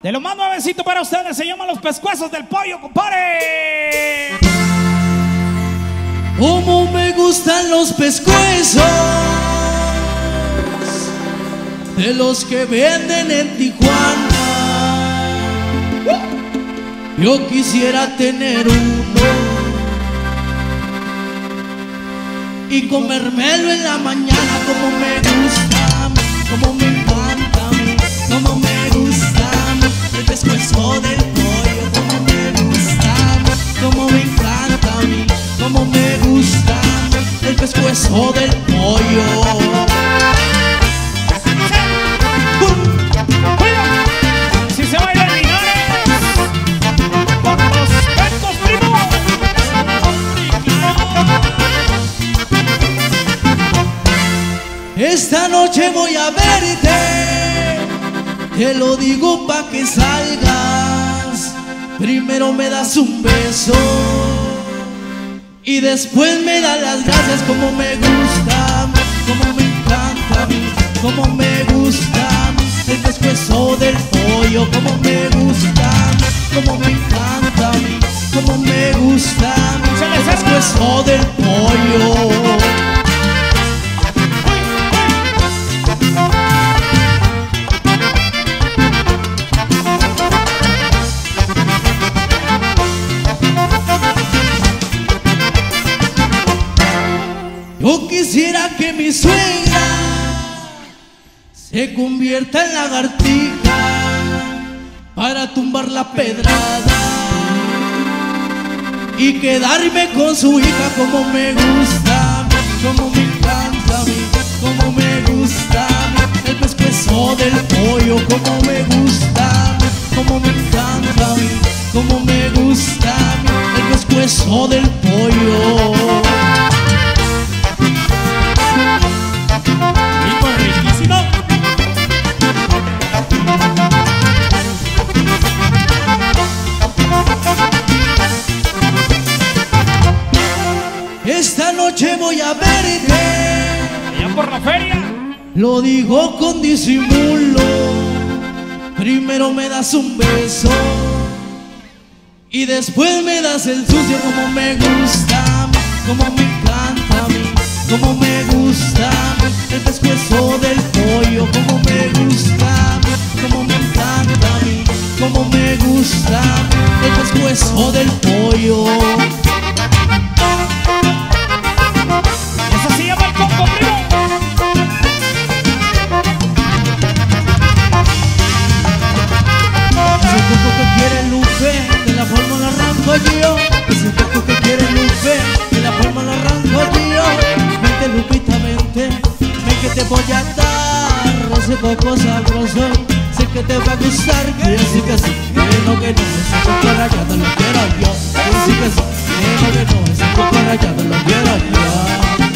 De lo más nuevecito para ustedes se llaman los pescuezos del pollo, compadre. Como me gustan los pescuezos de los que venden en Tijuana. Yo quisiera tener uno y comérmelo en la mañana como me gusta, como me encanta, el pescuezo del pollo, como me gusta, como me encanta a mí, como me gusta el pescuezo del pollo. Esta noche voy a verte, te lo digo pa' que salgas. Primero me das un beso y después me das las gracias como me gusta, como me encanta a mí, como me gusta el pescuezo del pollo, como me gusta, como me encanta a mí, como me gusta el pescuezo del pollo. Quisiera que mi suegra se convierta en lagartija para tumbar la pedrada y quedarme con su hija como me gusta, como me encanta a mí, como me gusta el pescuezo del pollo, como me gusta, como me encanta a mí, como me gusta el pescuezo del pollo. Lo digo con disimulo. Primero me das un beso y después me das el sucio como me gusta, como me encanta a mí, como me gusta el pescuezo del pollo, como me gusta, como me encanta a mí, como me gusta el pescuezo del pollo. Voy a dar ese coco sabroso. Sé que te va a gustar, que sí que sí, que no, que no, ese coco rayado lo quiero yo. Que sí que sí, que no, que no, ese coco rayado lo quiero yo.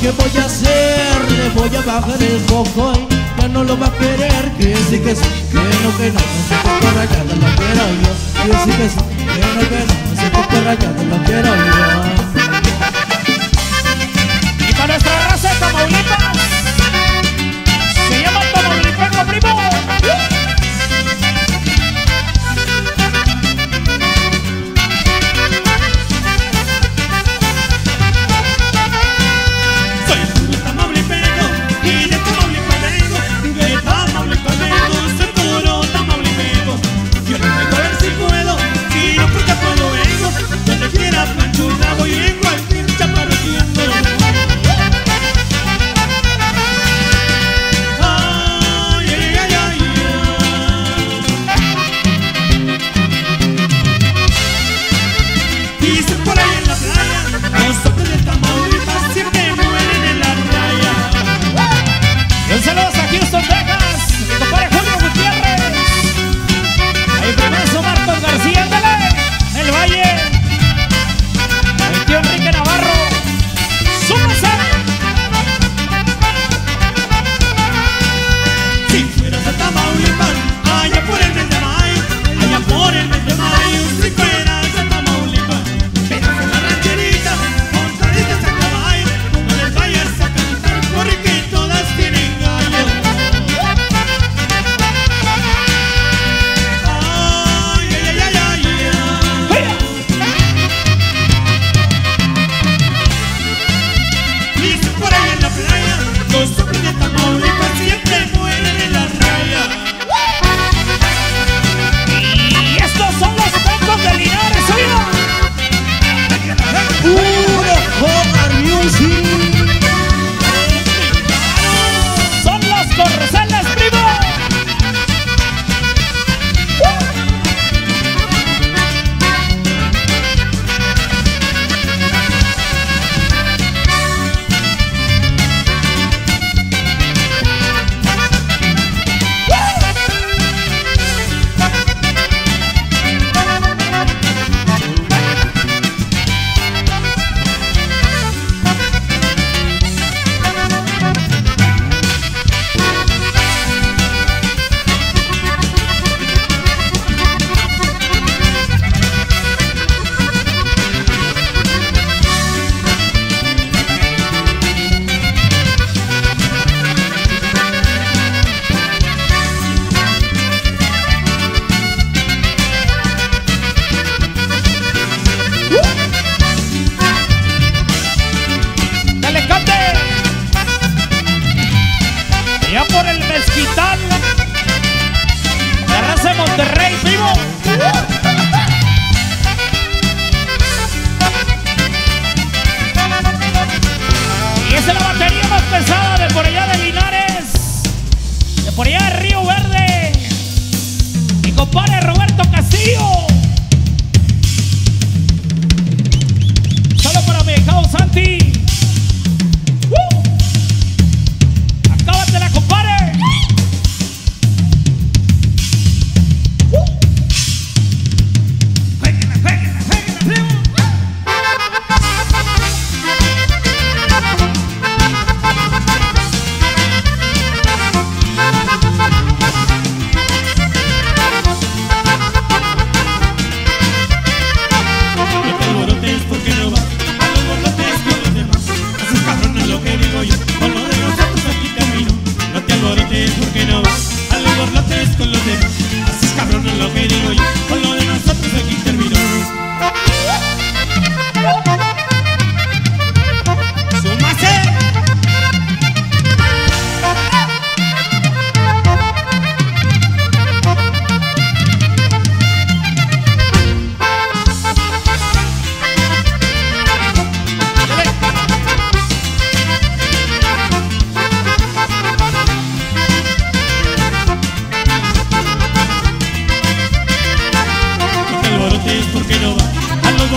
Qué voy a hacer? Le voy a bajar el coco y ya no lo va a querer. Que sí que sí, que no que no. Ese coco rayado lo quiero yo. Que sí que sí, que no que no. Ese coco rayado lo quiero yo. Y para nuestra raza Tamaulipas,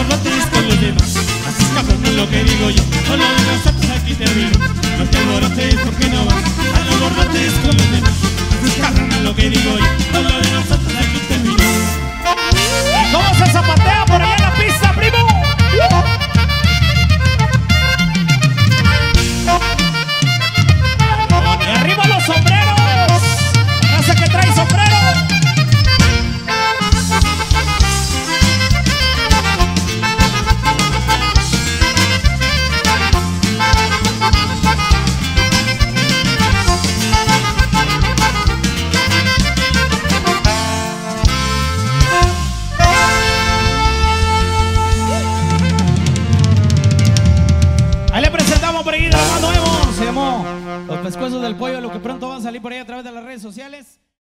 por lo triste los demás. Así es que lo que digo yo, no lo por ahí a través de las redes sociales.